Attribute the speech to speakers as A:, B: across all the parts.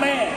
A: man.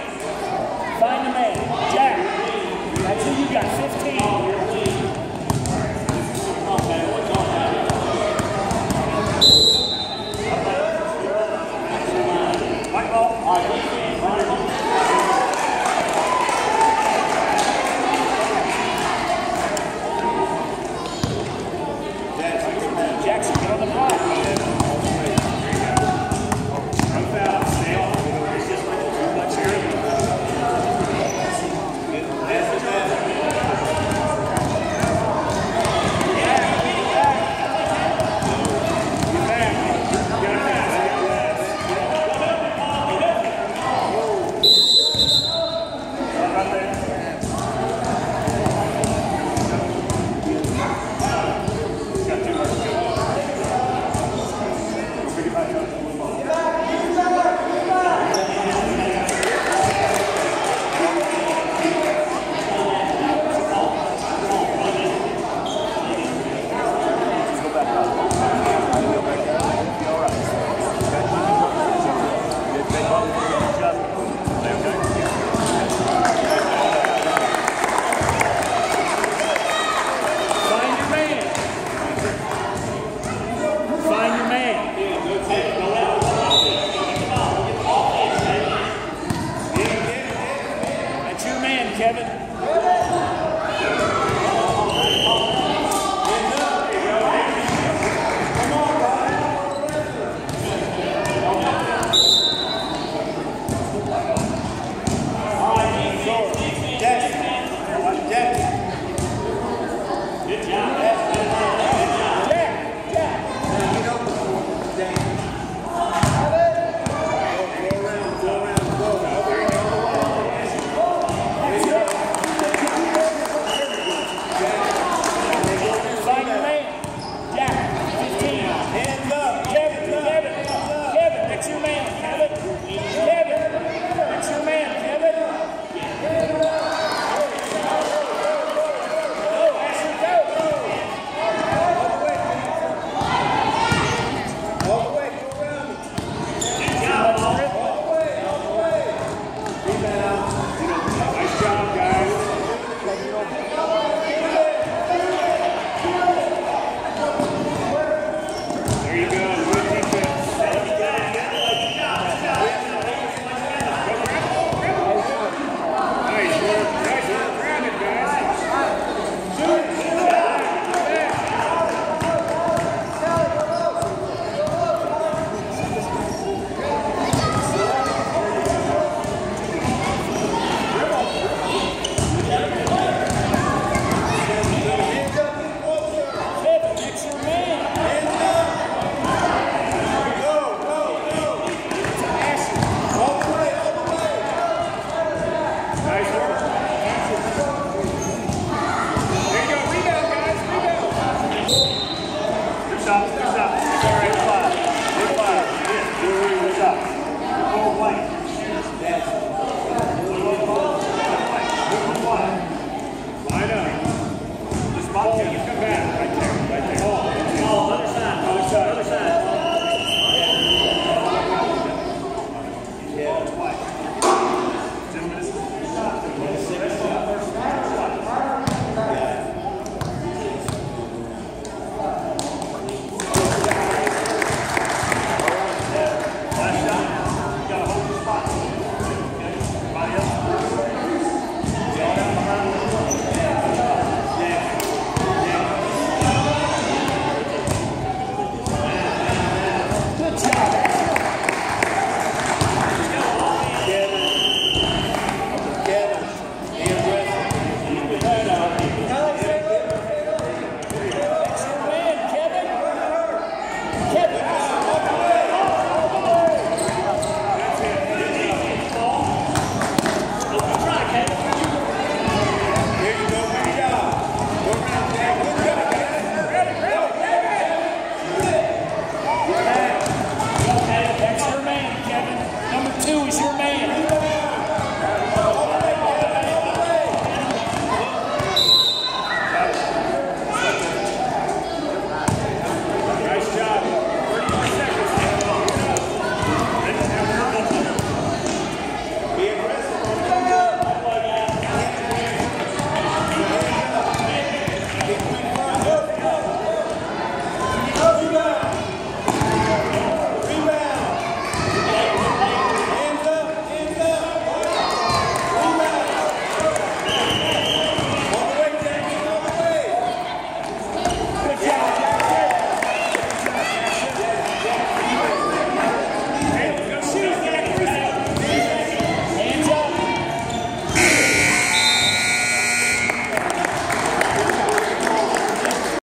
A: Kevin.